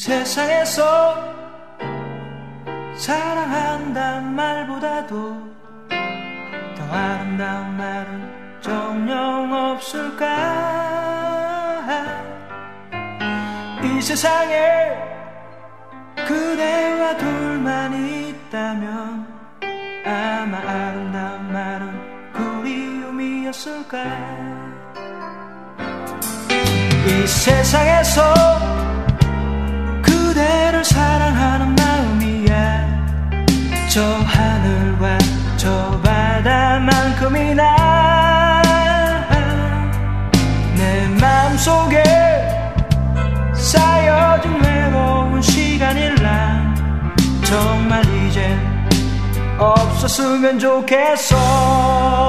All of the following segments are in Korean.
세상에서 사랑한단 말보다도 더 아름다운 말은 정녕 없을까? 이 세상에 그대와 둘만 있다면 아마 아름다운 말은 그리움이었을까? 이 세상에서 저 하늘과 저 바다만큼이나 내 마음속에 쌓여진 외로운 시간일라. 정말 이젠 없었으면 좋겠어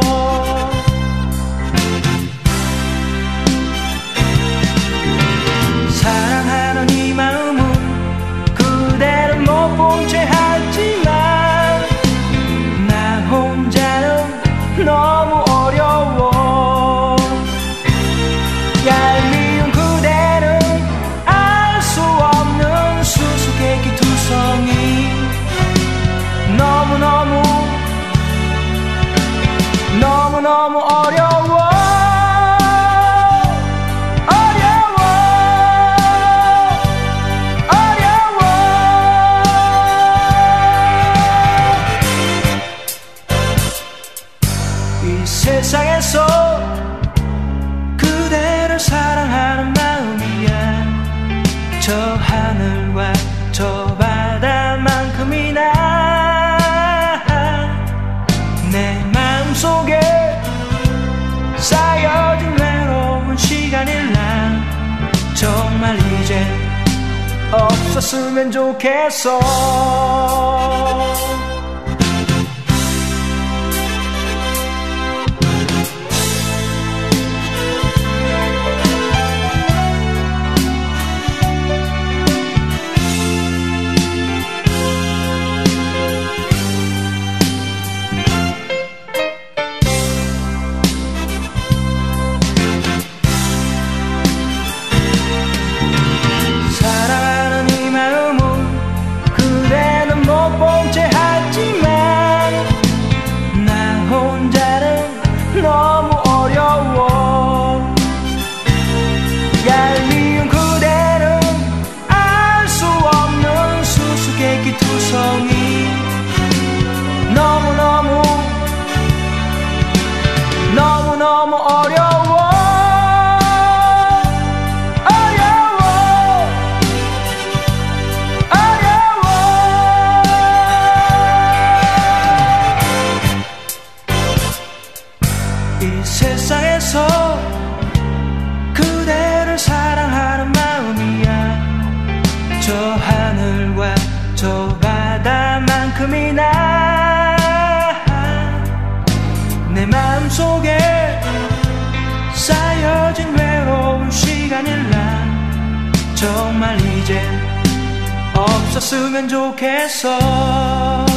없었으면 좋겠어 바다만큼이나 내 마음속에 쌓여진 외로운 시간일라. 정말 이제 없었으면 좋겠어